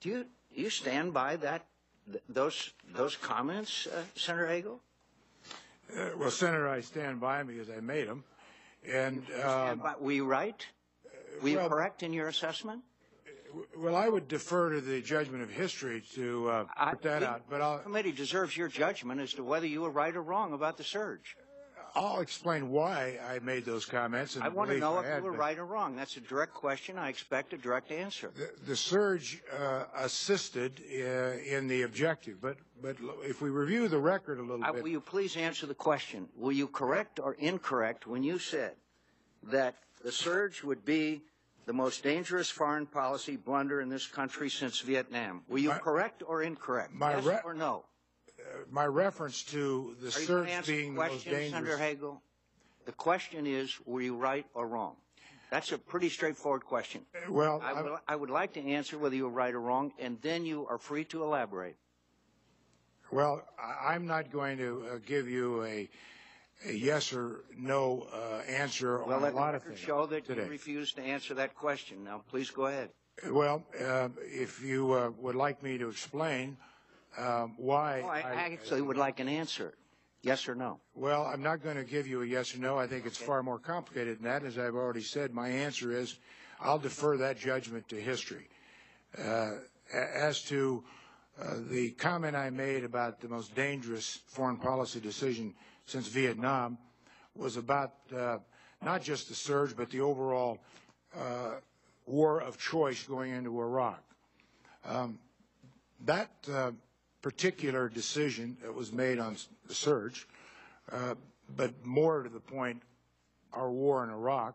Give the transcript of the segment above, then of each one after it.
Do you, do you stand by that, th- those, those comments, uh, Senator Hagel? Uh, Well, Senator, I stand by them because I made them. And, uh, by- Were you right? Were you well- correct in your assessment? well, I would defer to the judgment of history to uh, I- put that we- out, but I'll, The committee deserves your judgment as to whether you were right or wrong about the surge. I'll explain why I made those comments. and I want to know if you were right or wrong. That's a direct question. I expect a direct answer. The, surge uh, assisted uh, in the objective, but, but if we review the record a little bit. Will you please answer the question? Were you correct or incorrect when you said that the surge would be the most dangerous foreign policy blunder in this country since Vietnam? Were you correct or incorrect? Yes or no? My reference to the Are you going surge to answer being the the most question, Senator dangerous. Hagel? The question is, were you right or wrong? That's a pretty straightforward question. Well, I I- would, like to answer whether you're right or wrong, and then you are free to elaborate. well, I'm not going to uh, give you a, a yes or no uh, answer Well, on a let the lot of record things show that you today. refused to answer that question. Now, please go ahead. Well, uh, if you uh, would like me to explain um, why. Oh, I actually would like an answer. Yes or no? Well, I'm not going to give you a yes or no. I think it's far more complicated than that. As I've already said, my answer is I'll defer that judgment to history. Uh, as to uh, the comment I made about the most dangerous foreign policy decision since Vietnam was about uh, not just the surge, but the overall uh, war of choice going into Iraq. Um, that uh, particular decision that was made on the surge, uh, but more to the point, our war in Iraq,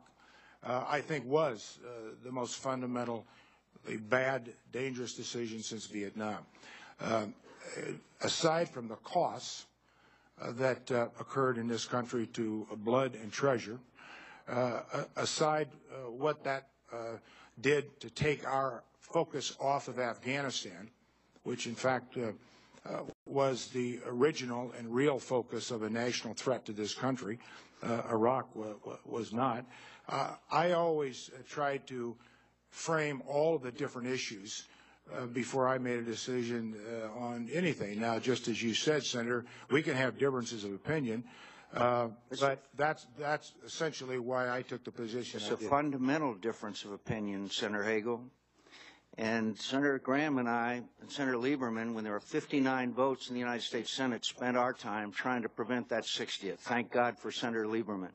uh, I think was uh, the most fundamentally bad, dangerous decision since Vietnam. Uh, aside from the costs uh, that uh, occurred in this country to blood and treasure, aside what that did to take our focus off of Afghanistan, which in fact uh, was the original and real focus of a national threat to this country. Uh, Iraq wa- wa- was not. Uh, I always uh, tried to frame all of the different issues uh, before I made a decision uh, on anything. Now, just as you said, Senator, we can have differences of opinion, uh, but that's that's essentially why I took the position It's I a did. fundamental difference of opinion, Senator Hagel. And Senator Graham and I, and Senator Lieberman, when there were 59 votes in the United States Senate, spent our time trying to prevent that 60th. Thank God for Senator Lieberman.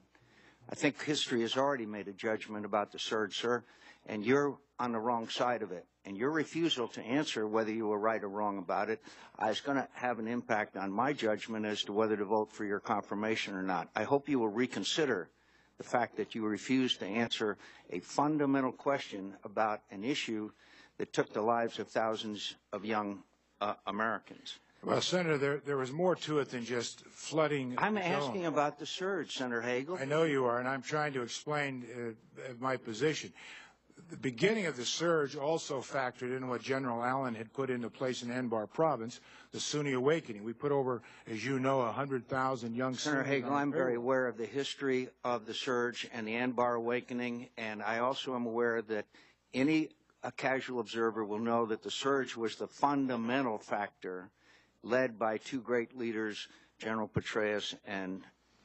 I think history has already made a judgment about the surge, sir, and you're on the wrong side of it. And your refusal to answer whether you were right or wrong about it uh, going to have an impact on my judgment as to whether to vote for your confirmation or not. I hope you will reconsider the fact that you refused to answer a fundamental question about an issue that took the lives of thousands of young uh, Americans. Well, Senator, there, there was more to it than just flooding. I'm zone. asking about the surge, Senator Hagel. I know you are, and I'm trying to explain uh, my position. The beginning of the surge also factored in what General Allen had put into place in Anbar province, the Sunni awakening. We put over, as you know, 100,000 young Senator Sunnis Hagel, I'm very aware of the history of the surge and the Anbar awakening, and I also am aware that any a casual observer will know that the surge was the fundamental factor led by two great leaders, General Petraeus and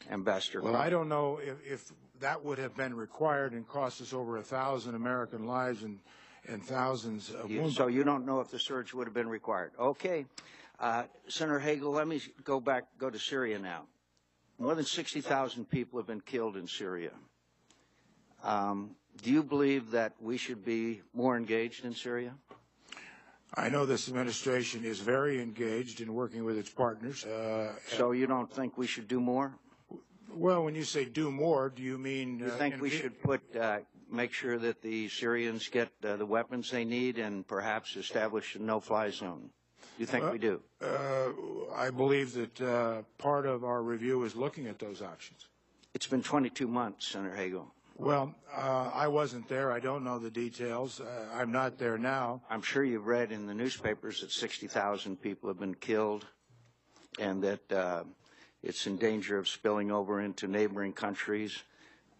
Ambassador. Well, I don't know if, if that would have been required and cost us over a thousand American lives and, and thousands of You- wounded. So you don't know if the surge would have been required. Okay. Uh, Senator Hagel, let me go back, go to Syria now. More than 60,000 people have been killed in Syria. Um, do you believe that we should be more engaged in Syria? I know this administration is very engaged in working with its partners. Uh, So you don't think we should do more? well, when you say do more, do you mean? You uh, think we should put, uh, make sure that the Syrians get uh, the weapons they need and perhaps establish a no-fly zone? You think we do? Uh, I believe that uh, part of our review is looking at those options. It's been 22 months, Senator Hagel. Well, uh, I wasn't there. I don't know the details. Uh, I'm not there now. I'm sure you've read in the newspapers that 60,000 people have been killed and that uh, it's in danger of spilling over into neighboring countries.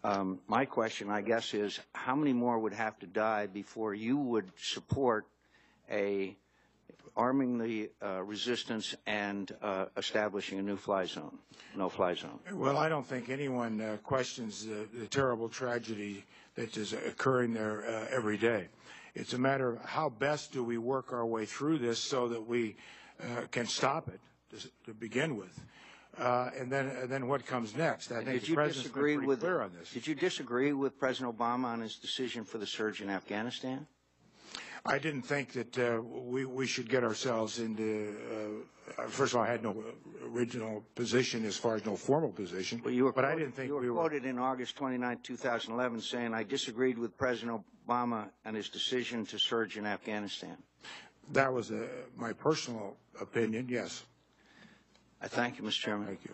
Um, my question, I guess, is how many more would have to die before you would support a arming the uh, resistance and uh, establishing a new fly zone, no-fly zone. Well, I don't think anyone uh, questions the, the terrible tragedy that is occurring there uh, every day. It's a matter of how best do we work our way through this so that we uh, can stop it to, to begin with, uh, and then and then what comes next. I think Did the you president's been disagree pretty with clear on this. Did you disagree with President Obama on his decision for the surge in Afghanistan? I didn't think that uh, we we should get ourselves into. Uh, first of all, I had no original position as far as no formal position. Well, you were but I didn't think you were we were. quoted in August 29, 2011, saying, "I disagreed with President Obama and his decision to surge in Afghanistan." That was uh, my personal opinion. Yes. I thank you, Mr. Chairman. Thank you.